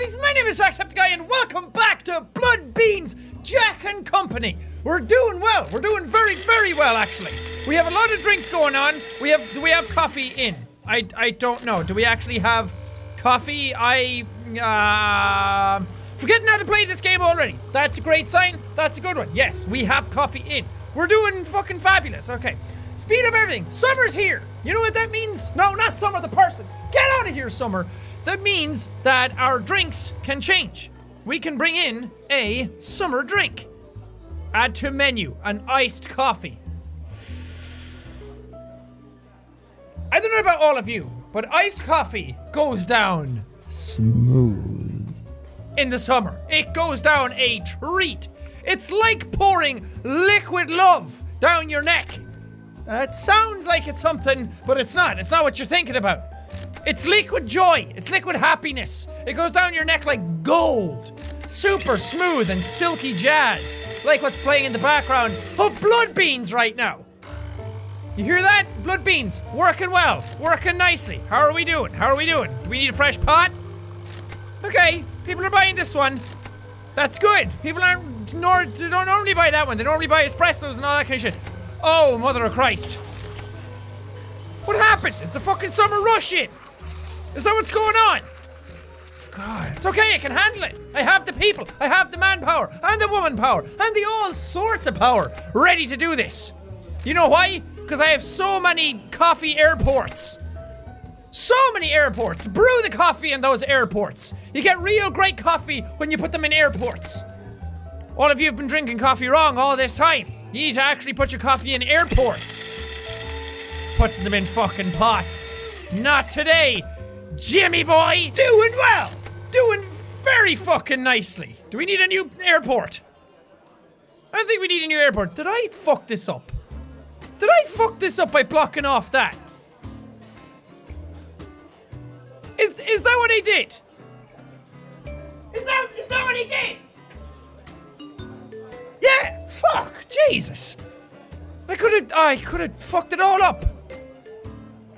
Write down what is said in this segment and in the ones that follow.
buddies, my name is Jacksepticeye and welcome back to Blood Beans Jack and Company. We're doing well. We're doing very, very well actually. We have a lot of drinks going on. We have do we have coffee in? I I don't know. Do we actually have coffee? I um forgetting how to play this game already. That's a great sign. That's a good one. Yes, we have coffee in. We're doing fucking fabulous. Okay. Speed up everything. Summer's here. You know what that means? No, not summer, the person. Get out of here, summer. That means that our drinks can change. We can bring in a summer drink. Add to menu an iced coffee. I don't know about all of you, but iced coffee goes down smooth. In the summer, it goes down a treat. It's like pouring liquid love down your neck. It sounds like it's something, but it's not. It's not what you're thinking about. It's liquid joy. It's liquid happiness. It goes down your neck like gold. Super smooth and silky jazz. Like what's playing in the background of Blood Beans right now. You hear that? Blood Beans, working well, working nicely. How are we doing? How are we doing? Do we need a fresh pot? Okay, people are buying this one. That's good. People aren't nor don't normally buy that one. They normally buy espressos and all that kind of shit. Oh, mother of Christ. What happened? Is the fucking summer rush in? Is that what's going on? God, it's okay, I can handle it. I have the people, I have the manpower, and the woman power, and the all sorts of power ready to do this. You know why? Because I have so many coffee airports. So many airports. Brew the coffee in those airports. You get real great coffee when you put them in airports. All of you have been drinking coffee wrong all this time. You need to actually put your coffee in airports. Putting them in fucking pots. Not today, Jimmy boy. Doing well. Doing very fucking nicely. Do we need a new airport? I don't think we need a new airport. Did I fuck this up? Did I fuck this up by blocking off that? Is is that what he did? Is that is that what he did? Yeah, fuck, Jesus. I could have I could have fucked it all up.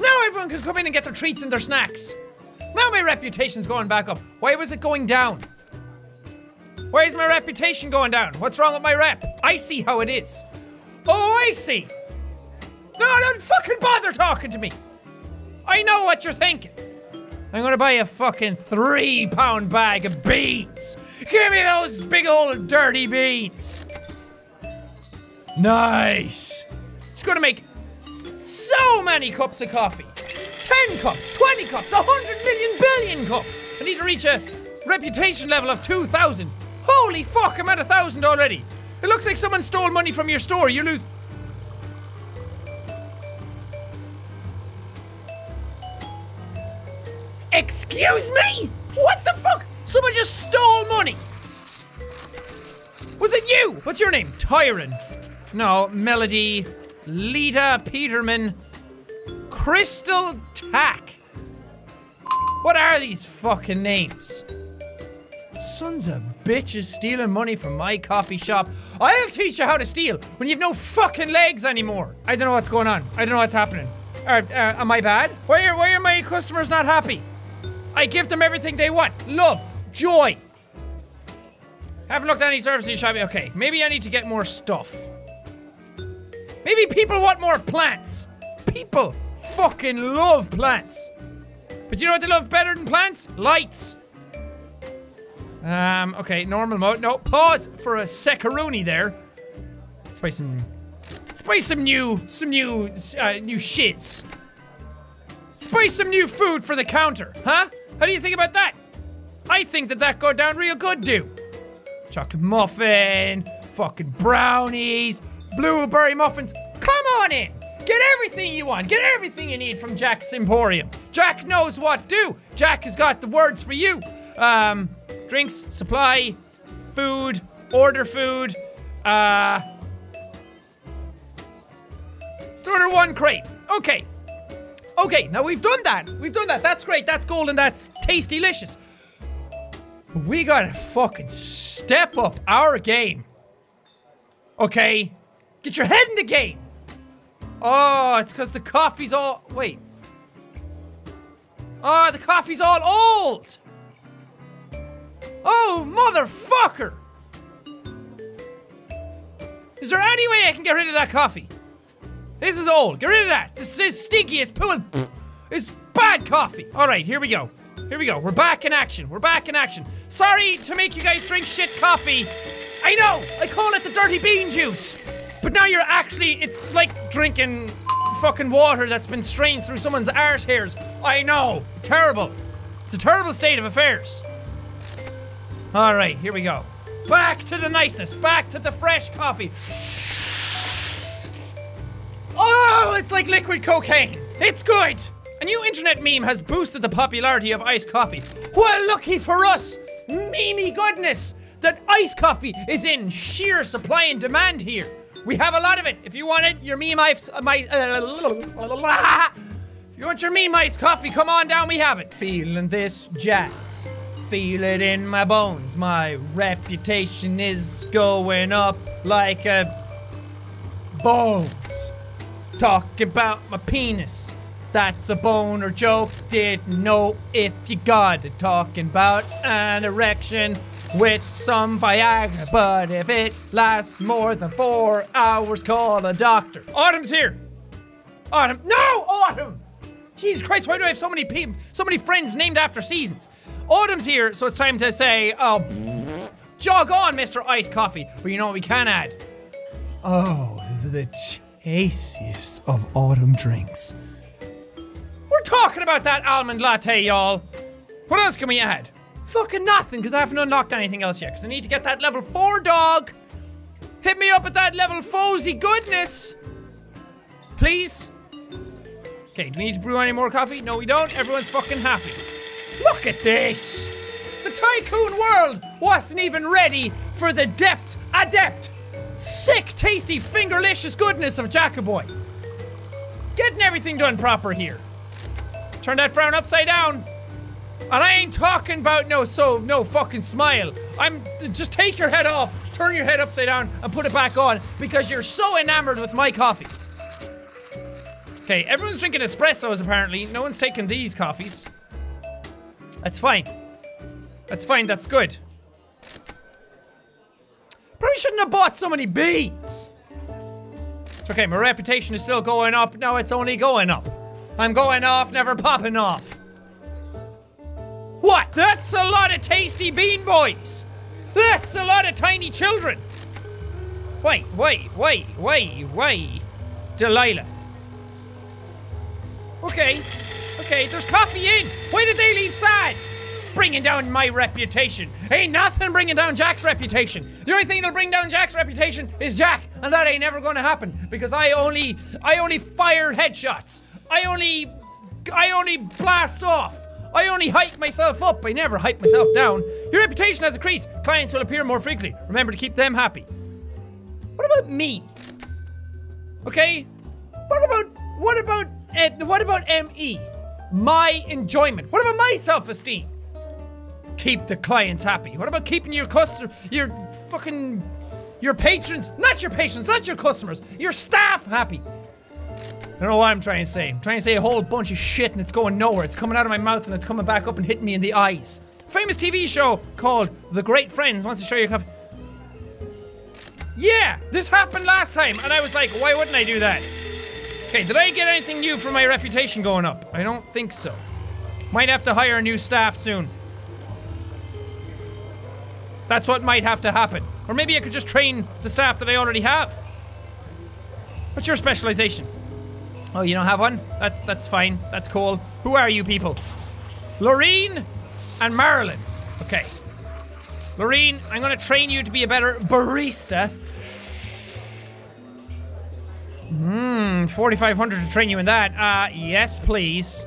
Now everyone can come in and get their treats and their snacks. Now my reputation's going back up. Why was it going down? Why is my reputation going down? What's wrong with my rep? I see how it is. Oh, I see. No, don't fucking bother talking to me. I know what you're thinking. I'm gonna buy a fucking three pound bag of beans. Give me those big old dirty beans. Nice. It's gonna make so many cups of coffee. 10 cups, 20 cups, 100 million billion cups. I need to reach a reputation level of 2,000. Holy fuck, I'm at a thousand already. It looks like someone stole money from your store. You lose. Excuse me? What the fuck? Someone just stole money. Was it you? What's your name? Tyron. No, Melody. Lita Peterman. Crystal Tack. What are these fucking names? Sons of bitches stealing money from my coffee shop. I'll teach you how to steal when you've no fucking legs anymore. I don't know what's going on. I don't know what's happening. Uh, uh, am I bad? Why are, why are my customers not happy? I give them everything they want. Love. Joy. Haven't looked at any services in. Okay, maybe I need to get more stuff. Maybe people want more plants. People fucking love plants. But you know what they love better than plants? Lights. Um, okay, normal mode. No, pause for a secaroni there. Let's Spice some, Let's spice some new, some new, uh, new shiz. Spice some new food for the counter, huh? How do you think about that? I think that that go down real good, do. Chocolate muffin, fucking brownies, blueberry muffins. Come on in. Get everything you want. Get everything you need from Jack's Emporium. Jack knows what do. Jack has got the words for you. Um, drinks, supply, food, order food. Uh, let's order one crate. Okay. Okay, now we've done that. We've done that. That's great. That's golden. That's tasty delicious. We gotta fucking step up our game. Okay? Get your head in the game. Oh, it's because the coffee's all. Wait. Oh, the coffee's all old. Oh, motherfucker! Is there any way I can get rid of that coffee? This is old. Get rid of that. This is stinky. It's pooing. It's bad coffee. All right, here we go. Here we go. We're back in action. We're back in action. Sorry to make you guys drink shit coffee. I know. I call it the dirty bean juice. But now you're actually. It's like drinking fucking water that's been strained through someone's arse hairs. I know. Terrible. It's a terrible state of affairs. All right, here we go. Back to the niceness. Back to the fresh coffee. Oh, it's like liquid cocaine. It's good. A new internet meme has boosted the popularity of iced coffee. Well, lucky for us, memey goodness, that iced coffee is in sheer supply and demand here. We have a lot of it. If you want it, your meme iced, my, uh, if you want your meme iced coffee, come on down, we have it. Feeling this jazz feel it in my bones. My reputation is going up like a bones. Talk about my penis. That's a boner joke. Didn't know if you got it. Talking about an erection with some Viagra. But if it lasts more than four hours, call a doctor. Autumn's here. Autumn. No, Autumn! Jesus Christ, why do I have so many people, so many friends named after seasons? Autumn's here, so it's time to say, oh, jog on, Mr. Iced Coffee. But you know what we can add? Oh, the tastiest of autumn drinks. We're talking about that almond latte, y'all. What else can we add? Fucking nothing, because I haven't unlocked anything else yet, because I need to get that level 4 dog. Hit me up at that level Fozy goodness. Please? Okay, do we need to brew any more coffee? No, we don't. Everyone's fucking happy. Look at this! The tycoon world wasn't even ready for the depth adept, sick, tasty, fingerlicious goodness of Jackaboy. Getting everything done proper here. Turn that frown upside down. And I ain't talking about no so no fucking smile. I'm just take your head off, turn your head upside down, and put it back on because you're so enamored with my coffee. Okay, everyone's drinking espressos apparently. No one's taking these coffees. That's fine. That's fine, that's good. Probably shouldn't have bought so many beans. It's okay, my reputation is still going up. Now it's only going up. I'm going off, never popping off. What? That's a lot of tasty bean boys. That's a lot of tiny children. Wait, wait, wait, wait, wait. Delilah. Okay, Okay, there's coffee in. Why did they leave sad? Bringing down my reputation. Ain't nothing bringing down Jack's reputation. The only thing that'll bring down Jack's reputation is Jack, and that ain't never gonna happen because I only, I only fire headshots. I only, I only blast off. I only hype myself up. I never hype myself down. Your reputation has increased. Clients will appear more frequently. Remember to keep them happy. What about me? Okay. What about what about uh, what about ME? my enjoyment? What about my self-esteem? Keep the clients happy. What about keeping your customer, your fucking, your patrons, not your patrons, not your customers, your staff happy? I don't know what I'm trying to say. I'm trying to say a whole bunch of shit and it's going nowhere. It's coming out of my mouth and it's coming back up and hitting me in the eyes. Famous TV show called The Great Friends wants to show you a copy. Yeah, this happened last time and I was like, why wouldn't I do that? Okay, did I get anything new for my reputation going up? I don't think so. Might have to hire a new staff soon. That's what might have to happen. Or maybe I could just train the staff that I already have. What's your specialization? Oh, you don't have one? That's that's fine. That's cool. Who are you people? Lorene and Marilyn. Okay. Lorene, I'm gonna train you to be a better barista. Hmm, 4,500 to train you in that. Uh, yes, please.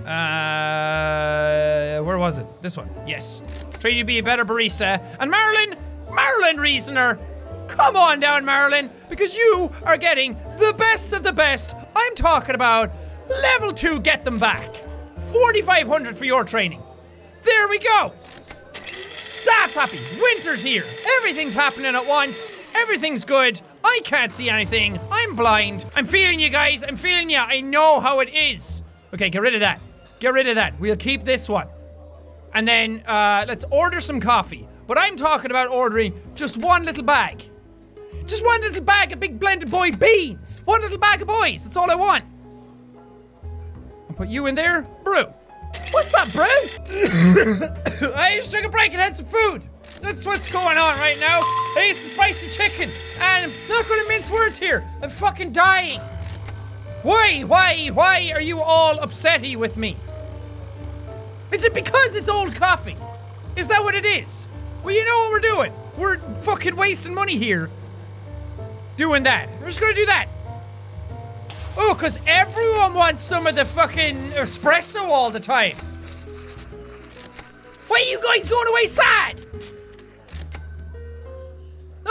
Uh, where was it? This one. Yes. Train you to be a better barista. And Marilyn, Marilyn Reasoner, come on down, Marilyn, because you are getting the best of the best. I'm talking about level two, get them back. 4,500 for your training. There we go. Staff happy. Winter's here. Everything's happening at once. Everything's good. I can't see anything. I'm blind. I'm feeling you guys. I'm feeling you. I know how it is. Okay, get rid of that. Get rid of that. We'll keep this one. And then uh, let's order some coffee. But I'm talking about ordering just one little bag. Just one little bag of big blended boy beans. One little bag of boys. That's all I want. I'll put you in there. Brew. What's up, brew? I just took a break and had some food. That's what's going on right now. I ate some spicy chicken. And I'm not gonna mince words here. I'm fucking dying. Why, why, why are you all upsetty with me? Is it because it's old coffee? Is that what it is? Well, you know what we're doing. We're fucking wasting money here. Doing that. We're just gonna do that. Oh, because everyone wants some of the fucking espresso all the time. Why are you guys going away sad?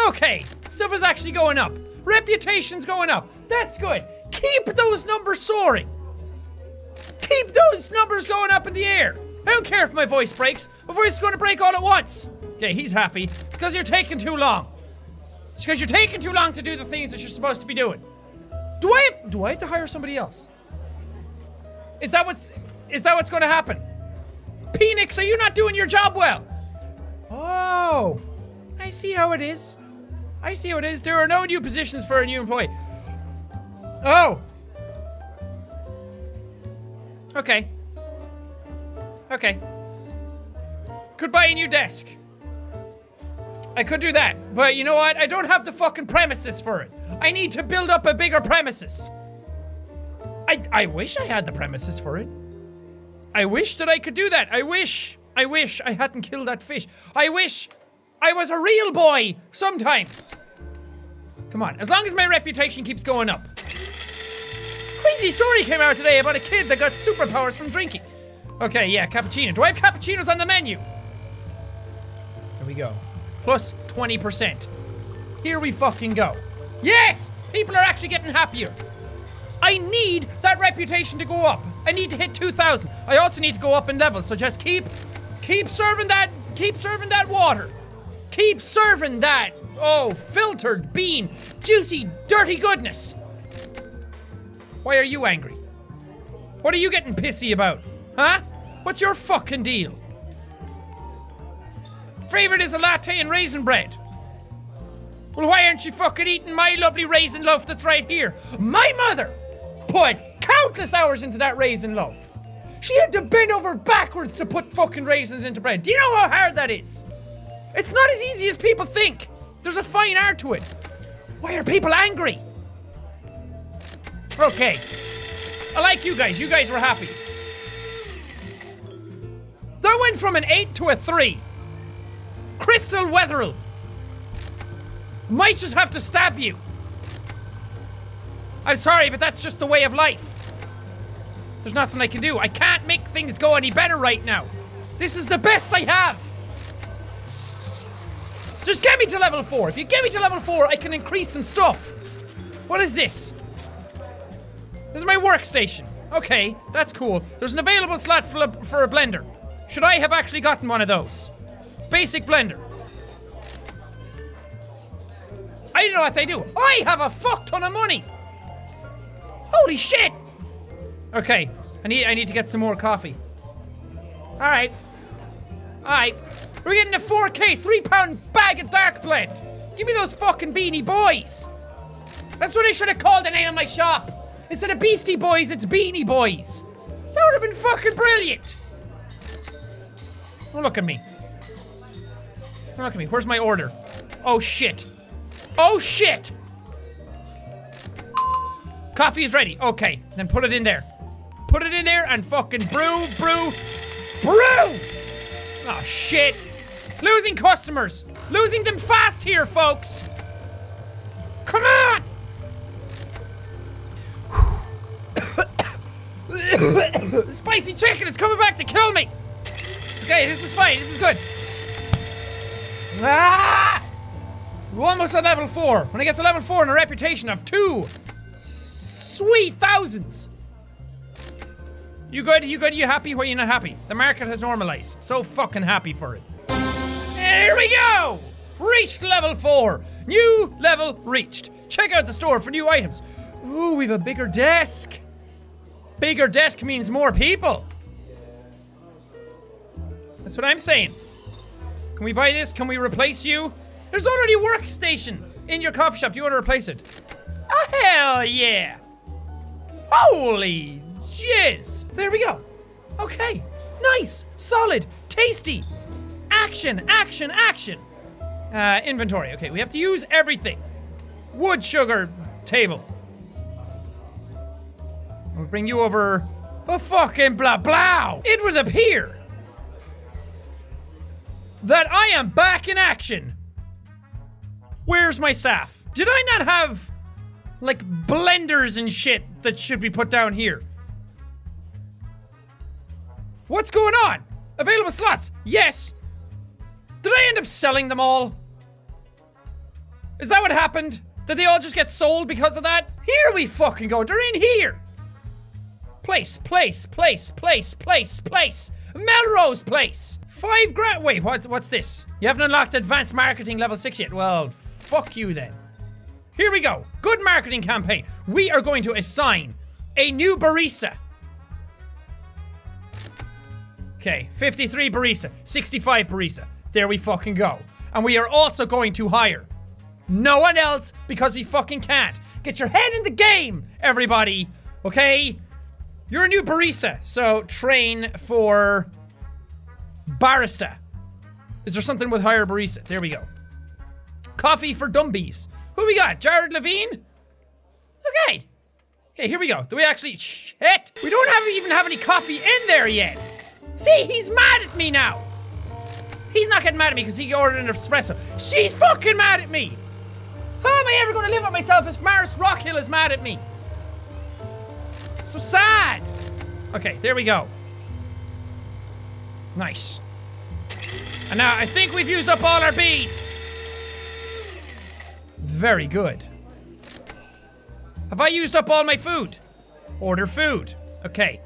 Okay, stuff is actually going up. Reputation's going up. That's good. Keep those numbers soaring. Keep those numbers going up in the air. I don't care if my voice breaks. My voice is going to break all at once. Okay, he's happy. It's because you're taking too long. It's because you're taking too long to do the things that you're supposed to be doing. Do I have, do I have to hire somebody else? Is that what's is that what's going to happen? Phoenix, are you not doing your job well? Oh, I see how it is. I see how it is. There are no new positions for a new employee. Oh. Okay. Okay. Could buy a new desk. I could do that, but you know what? I don't have the fucking premises for it. I need to build up a bigger premises. I I wish I had the premises for it. I wish that I could do that. I wish. I wish I hadn't killed that fish. I wish I was a real boy sometimes. Come on, as long as my reputation keeps going up. Crazy story came out today about a kid that got superpowers from drinking. Okay, yeah, cappuccino. Do I have cappuccinos on the menu? Here we go. Plus 20%. Here we fucking go. Yes! People are actually getting happier. I need that reputation to go up. I need to hit 2,000. I also need to go up in levels, so just keep, keep serving that, keep serving that water. Keep serving that, oh, filtered bean, juicy, dirty goodness. Why are you angry? What are you getting pissy about? Huh? What's your fucking deal? Favorite is a latte and raisin bread. Well, why aren't you fucking eating my lovely raisin loaf that's right here? My mother put countless hours into that raisin loaf. She had to bend over backwards to put fucking raisins into bread. Do you know how hard that is? It's not as easy as people think. There's a fine art to it. Why are people angry? Okay. I like you guys. You guys were happy. That went from an 8 to a 3. Crystal Wetherill. Might just have to stab you. I'm sorry, but that's just the way of life. There's nothing I can do. I can't make things go any better right now. This is the best I have. Just get me to level 4. If you get me to level 4, I can increase some stuff. What is this? This is my workstation. Okay, that's cool. There's an available slot for a, for a blender. Should I have actually gotten one of those? Basic blender. I don't know what they do. I have a fuck ton of money. Holy shit. Okay, I need I need to get some more coffee. All right. All right. We're getting a 4K three pound bag of dark blend. Give me those fucking beanie boys. That's what I should have called the name of my shop. Instead of Beastie Boys, it's Beanie Boys. That would have been fucking brilliant. Don't look at me. Look at me. Where's my order? Oh shit. Oh shit! Coffee is ready. Okay, then put it in there. Put it in there and fucking brew, brew, brew! Oh shit. Losing customers. Losing them fast here, folks. Come on! The spicy chicken, it's coming back to kill me! Okay, this is fine, this is good. Ah! We're almost at level 4. When I get to level 4 and a reputation of two sweet thousands. You good? You good? You happy? Why are you not happy? The market has normalized. So fucking happy for it. Here we go! Reached level 4. New level reached. Check out the store for new items. Ooh, we've a bigger desk. Bigger desk means more people. That's what I'm saying. Can we buy this? Can we replace you? There's already a workstation in your coffee shop. Do you want to replace it? Oh, hell yeah! Holy jizz! There we go. Okay. Nice. Solid. Tasty. Action, action, action. Uh, inventory. Okay, we have to use everything. Wood, sugar, table. We'll bring you over. A fucking blah blah. It would appear that I am back in action. Where's my staff? Did I not have like blenders and shit that should be put down here? What's going on? Available slots? Yes. Did I end up selling them all? Is that what happened? Did they all just get sold because of that? Here we fucking go. They're in here. Place, place, place, place, place, place. Melrose Place. Five grand. Wait, what's what's this? You haven't unlocked advanced marketing level six yet. Well, fuck you then. Here we go. Good marketing campaign. We are going to assign a new barista. Okay, 53 barista, 65 barista. There we fucking go. And we are also going to hire no one else because we fucking can't. Get your head in the game, everybody. Okay? You're a new barista, so train for barista. Is there something with higher barista? There we go. Coffee for dumbies. Who we got? Jared Levine? Okay. Okay, here we go. Do we actually- Shit! We don't have even have any coffee in there yet. See, he's mad at me now. He's not getting mad at me because he ordered an espresso. She's fucking mad at me. How am I ever to live with myself if Maris Rockhill is mad at me? So sad. Okay, there we go. Nice. And now I think we've used up all our beads. Very good. Have I used up all my food? Order food. Okay.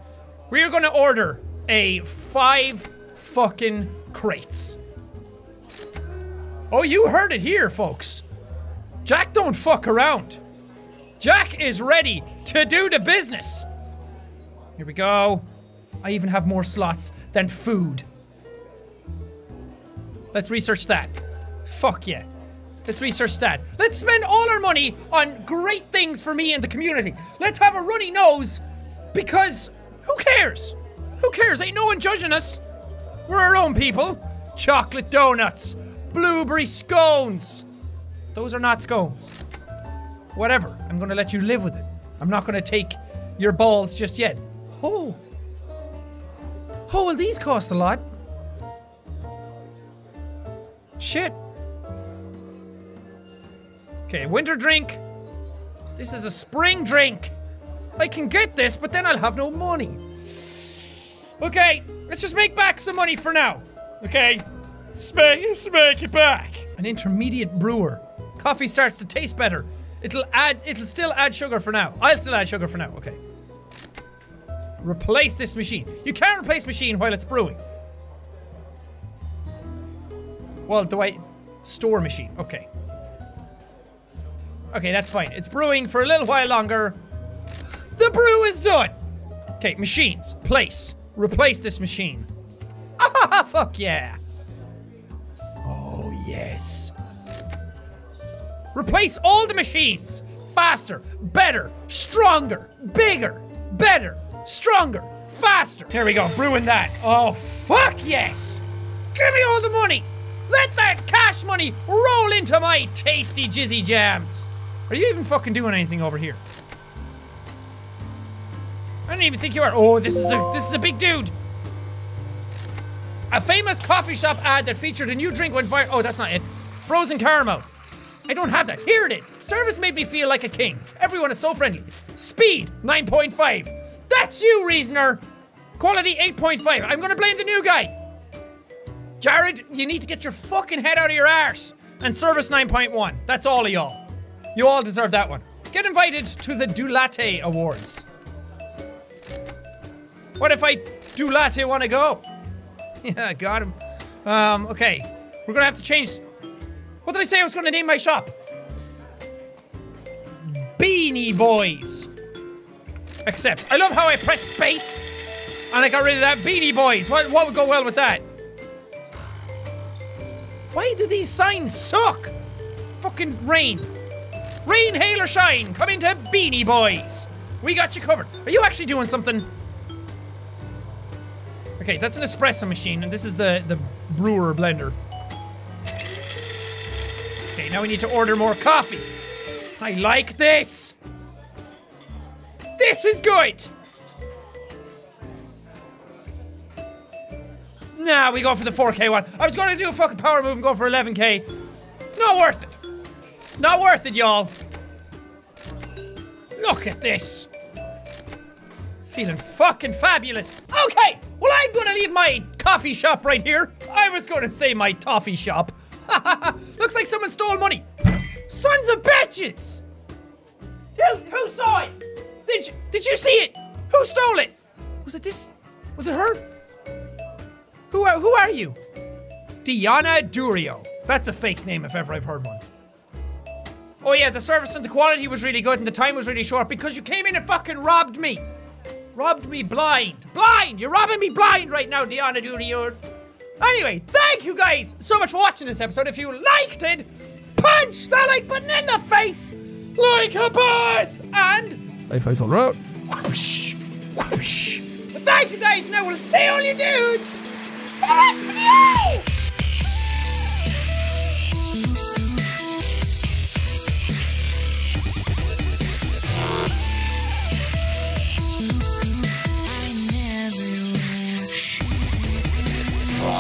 We are to order a five fucking crates. Oh, you heard it here, folks. Jack don't fuck around. Jack is ready to do the business. Here we go. I even have more slots than food. Let's research that. Fuck yeah. Let's research that. Let's spend all our money on great things for me and the community. Let's have a runny nose because who cares? Who cares? Ain't no one judging us. We're our own people. Chocolate donuts, blueberry scones. Those are not scones. Whatever. I'm gonna let you live with it. I'm not gonna take your balls just yet. Oh. Oh, well, these cost a lot. Shit. Okay, winter drink. This is a spring drink. I can get this, but then I'll have no money. Okay, let's just make back some money for now. Okay? Smack, smack it back. An intermediate brewer. Coffee starts to taste better. It'll add, it'll still add sugar for now. I'll still add sugar for now, okay. Replace this machine. You can't replace machine while it's brewing. Well, do I... Store machine, okay. Okay, that's fine. It's brewing for a little while longer. The brew is done! Okay, machines. Place. Replace this machine. Ah, fuck yeah! Oh, yes. Replace all the machines! Faster, better, stronger, bigger, better, stronger, faster. Here we go, brewing that. Oh, fuck yes! Give me all the money! Let that cash money roll into my tasty jizzy jams! Are you even fucking doing anything over here? I don't even think you are. Oh, this is a this is a big dude. A famous coffee shop ad that featured a new drink went viral. Oh, that's not it. Frozen caramel. I don't have that. Here it is. Service made me feel like a king. Everyone is so friendly. Speed 9.5. That's you, Reasoner. Quality 8.5. I'm gonna blame the new guy. Jared, you need to get your fucking head out of your arse. And service 9.1. That's all of y'all. You all deserve that one. Get invited to the Dulate Awards. What if I Dulate want to go? yeah, got him. Um, okay. We're gonna have to change. What did I say I was gonna name my shop? Beanie Boys. Except, I love how I pressed space and I got rid of that Beanie Boys. What, what would go well with that? Why do these signs suck? Fucking rain. Rain, hail, or shine, come into Beanie Boys. We got you covered. Are you actually doing something? Okay, that's an espresso machine, and this is the, the brewer blender. Okay, now we need to order more coffee. I like this. This is good. Nah, we go for the 4K one. I was gonna do a fucking power move and go for 11K. Not worth it. Not worth it, y'all. Look at this. Feeling fucking fabulous. Okay, well, I'm gonna leave my coffee shop right here. I was gonna say my toffee shop. Looks like someone stole money. Sons of bitches! Dude, who saw it? Did you, did you see it? Who stole it? Was it this? Was it her? Who are, who are you? Diana Durio. That's a fake name if ever I've heard one. Oh yeah, the service and the quality was really good and the time was really short because you came in and fucking robbed me. Robbed me blind. Blind! You're robbing me blind right now, Diana Durio. Anyway, thank you guys so much for watching this episode. If you liked it, punch that like button in the face like a boss! And Hey, face on road. whoosh, whoosh. But thank you guys, and I will see all you dudes the video!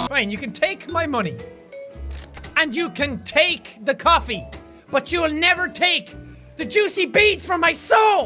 Fine, you can take my money. And you can take the coffee. But you'll never take the juicy beads from my soul!